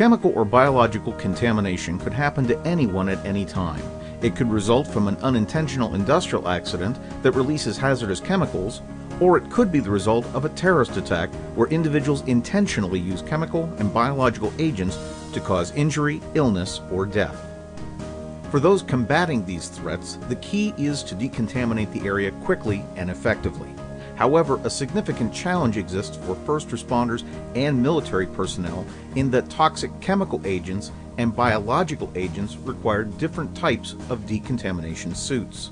Chemical or biological contamination could happen to anyone at any time. It could result from an unintentional industrial accident that releases hazardous chemicals, or it could be the result of a terrorist attack where individuals intentionally use chemical and biological agents to cause injury, illness, or death. For those combating these threats, the key is to decontaminate the area quickly and effectively. However, a significant challenge exists for first responders and military personnel in that toxic chemical agents and biological agents require different types of decontamination suits.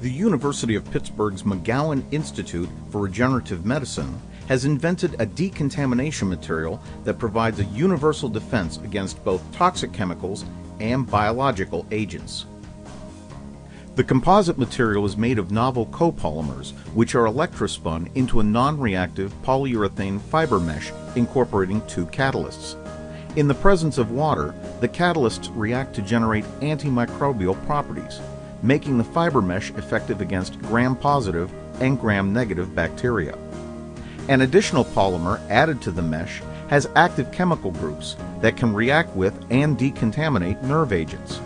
The University of Pittsburgh's McGowan Institute for Regenerative Medicine has invented a decontamination material that provides a universal defense against both toxic chemicals and biological agents. The composite material is made of novel copolymers, which are electrospun into a non-reactive polyurethane fiber mesh incorporating two catalysts. In the presence of water, the catalysts react to generate antimicrobial properties, making the fiber mesh effective against gram-positive and gram-negative bacteria. An additional polymer added to the mesh has active chemical groups that can react with and decontaminate nerve agents.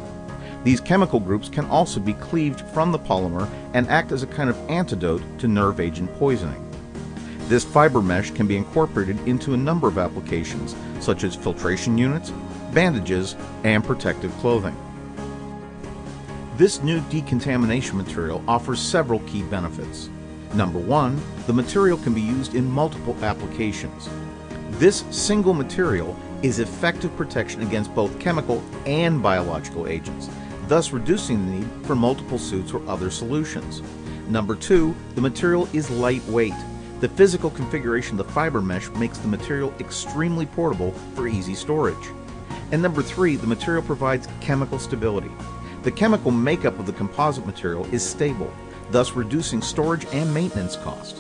These chemical groups can also be cleaved from the polymer and act as a kind of antidote to nerve agent poisoning. This fiber mesh can be incorporated into a number of applications, such as filtration units, bandages, and protective clothing. This new decontamination material offers several key benefits. Number one, the material can be used in multiple applications. This single material is effective protection against both chemical and biological agents, thus reducing the need for multiple suits or other solutions. Number two, the material is lightweight. The physical configuration of the fiber mesh makes the material extremely portable for easy storage. And number three, the material provides chemical stability. The chemical makeup of the composite material is stable, thus reducing storage and maintenance cost.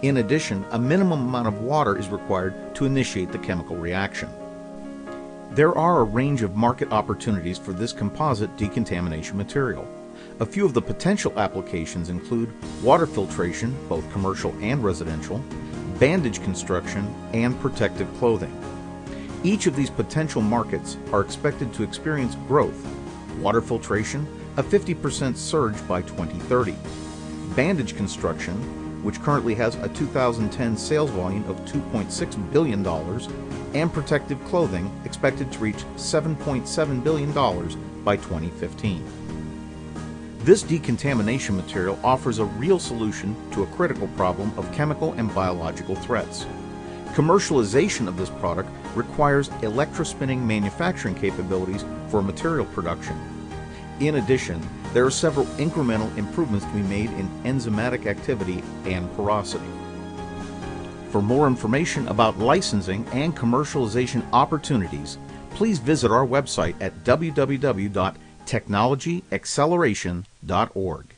In addition, a minimum amount of water is required to initiate the chemical reaction. There are a range of market opportunities for this composite decontamination material. A few of the potential applications include water filtration, both commercial and residential, bandage construction, and protective clothing. Each of these potential markets are expected to experience growth. Water filtration, a 50% surge by 2030. Bandage construction, which currently has a 2010 sales volume of $2.6 billion, and protective clothing expected to reach $7.7 billion by 2015. This decontamination material offers a real solution to a critical problem of chemical and biological threats. Commercialization of this product requires electrospinning manufacturing capabilities for material production. In addition, there are several incremental improvements to be made in enzymatic activity and porosity. For more information about licensing and commercialization opportunities, please visit our website at www.technologyacceleration.org.